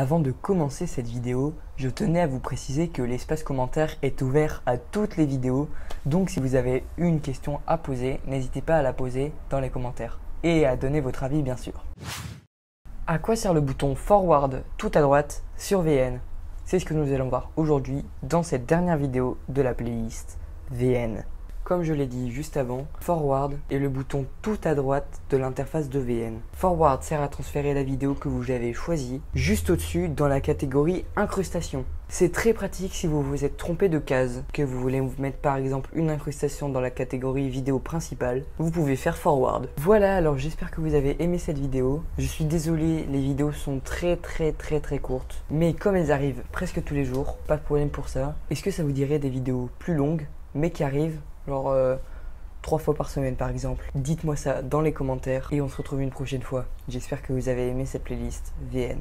Avant de commencer cette vidéo, je tenais à vous préciser que l'espace commentaire est ouvert à toutes les vidéos, donc si vous avez une question à poser, n'hésitez pas à la poser dans les commentaires et à donner votre avis bien sûr. À quoi sert le bouton forward tout à droite sur VN C'est ce que nous allons voir aujourd'hui dans cette dernière vidéo de la playlist VN. Comme je l'ai dit juste avant, Forward est le bouton tout à droite de l'interface de VN. Forward sert à transférer la vidéo que vous avez choisie juste au-dessus dans la catégorie incrustation. C'est très pratique si vous vous êtes trompé de case, que vous voulez mettre par exemple une incrustation dans la catégorie vidéo principale, vous pouvez faire forward. Voilà, alors j'espère que vous avez aimé cette vidéo. Je suis désolé, les vidéos sont très très très très courtes, mais comme elles arrivent presque tous les jours, pas de problème pour ça. Est-ce que ça vous dirait des vidéos plus longues, mais qui arrivent genre euh, trois fois par semaine par exemple. Dites-moi ça dans les commentaires et on se retrouve une prochaine fois. J'espère que vous avez aimé cette playlist VN.